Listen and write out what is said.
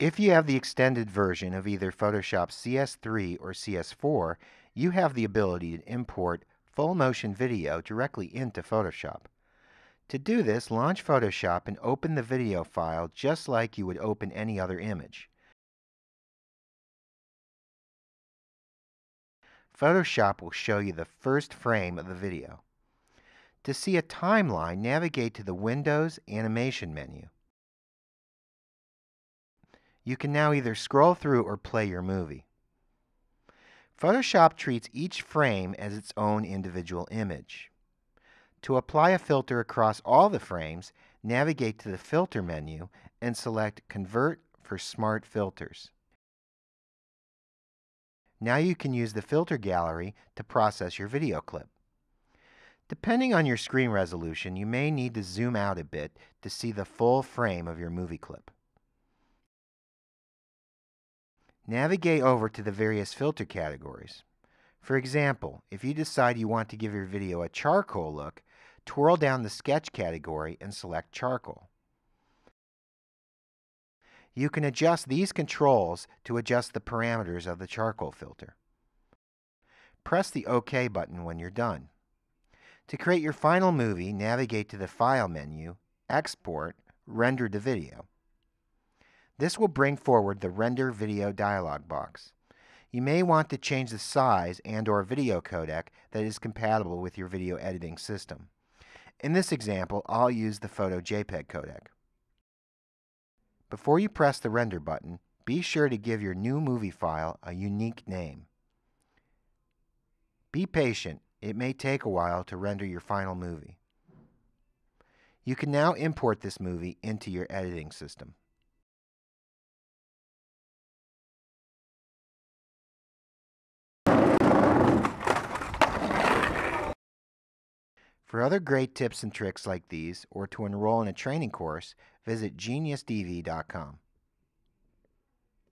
If you have the extended version of either Photoshop CS3 or CS4, you have the ability to import full motion video directly into Photoshop. To do this, launch Photoshop and open the video file just like you would open any other image. Photoshop will show you the first frame of the video. To see a timeline, navigate to the Windows Animation menu. You can now either scroll through or play your movie. Photoshop treats each frame as its own individual image. To apply a filter across all the frames, navigate to the Filter menu and select Convert for Smart Filters. Now you can use the filter gallery to process your video clip. Depending on your screen resolution, you may need to zoom out a bit to see the full frame of your movie clip. Navigate over to the various filter categories. For example, if you decide you want to give your video a charcoal look, twirl down the sketch category and select charcoal. You can adjust these controls to adjust the parameters of the charcoal filter. Press the OK button when you're done. To create your final movie, navigate to the File menu, Export, Render to Video. This will bring forward the Render Video dialog box. You may want to change the size and or video codec that is compatible with your video editing system. In this example, I'll use the Photo JPEG codec. Before you press the render button, be sure to give your new movie file a unique name. Be patient, it may take a while to render your final movie. You can now import this movie into your editing system. For other great tips and tricks like these, or to enroll in a training course, visit geniusdv.com.